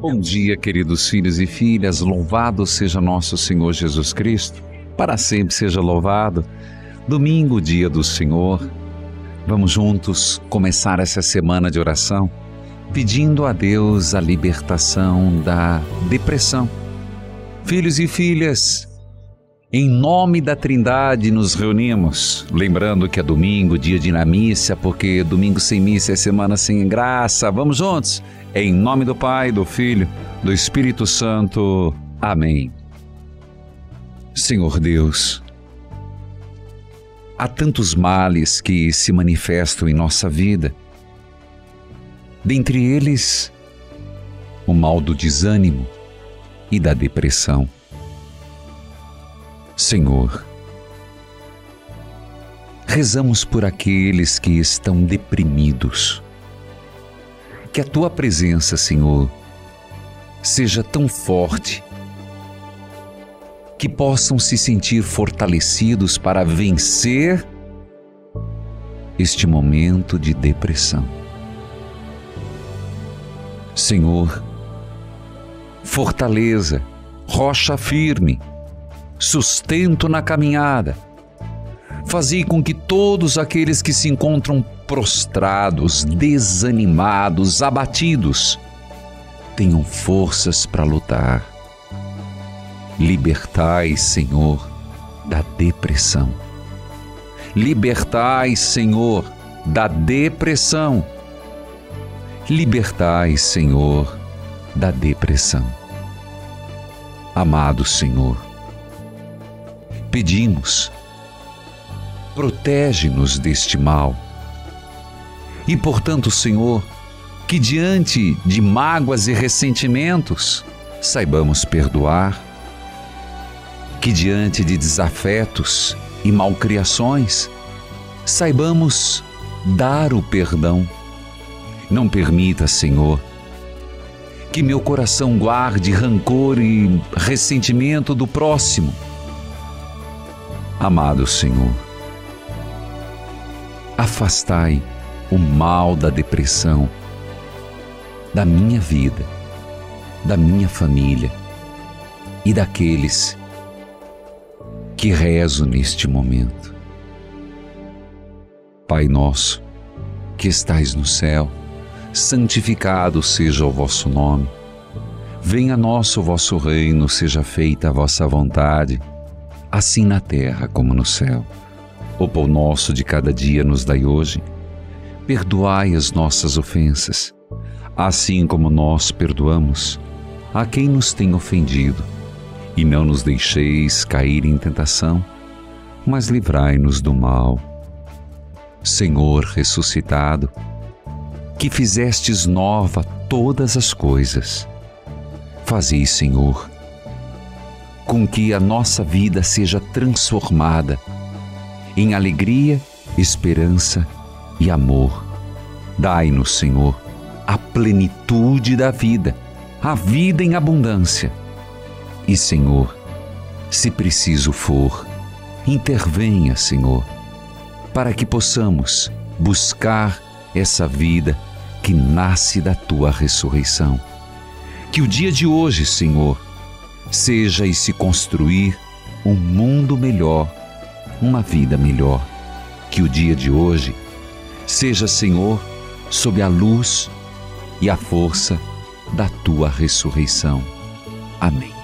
Bom dia, queridos filhos e filhas. Louvado seja nosso Senhor Jesus Cristo. Para sempre seja louvado. Domingo, dia do Senhor. Vamos juntos começar essa semana de oração pedindo a Deus a libertação da depressão. Filhos e filhas, em nome da Trindade nos reunimos, lembrando que é domingo, dia de na missa, porque domingo sem missa é semana sem graça. Vamos juntos? Em nome do Pai, do Filho, do Espírito Santo. Amém. Senhor Deus, há tantos males que se manifestam em nossa vida. Dentre eles, o mal do desânimo e da depressão. Senhor, rezamos por aqueles que estão deprimidos. Que a tua presença, Senhor, seja tão forte que possam se sentir fortalecidos para vencer este momento de depressão. Senhor, fortaleza, rocha firme, sustento na caminhada. Fazei com que todos aqueles que se encontram prostrados, desanimados, abatidos, tenham forças para lutar. Libertai, Senhor, da depressão. Libertai, Senhor, da depressão. Libertai, Senhor, da depressão. Amado Senhor, pedimos, protege-nos deste mal. E, portanto, Senhor, que diante de mágoas e ressentimentos saibamos perdoar, que diante de desafetos e malcriações saibamos dar o perdão. Não permita, Senhor, que meu coração guarde rancor e ressentimento do próximo Amado Senhor, afastai o mal da depressão da minha vida, da minha família e daqueles que rezo neste momento. Pai nosso, que estais no céu, santificado seja o vosso nome. Venha a nós o vosso reino, seja feita a vossa vontade assim na terra como no céu. O pão nosso de cada dia nos dai hoje. Perdoai as nossas ofensas, assim como nós perdoamos a quem nos tem ofendido. E não nos deixeis cair em tentação, mas livrai-nos do mal. Senhor ressuscitado, que fizestes nova todas as coisas, fazei, Senhor, com que a nossa vida seja transformada em alegria, esperança e amor. Dai-nos, Senhor, a plenitude da vida, a vida em abundância. E, Senhor, se preciso for, intervenha, Senhor, para que possamos buscar essa vida que nasce da tua ressurreição. Que o dia de hoje, Senhor, seja e se construir um mundo melhor, uma vida melhor. Que o dia de hoje seja, Senhor, sob a luz e a força da tua ressurreição. Amém.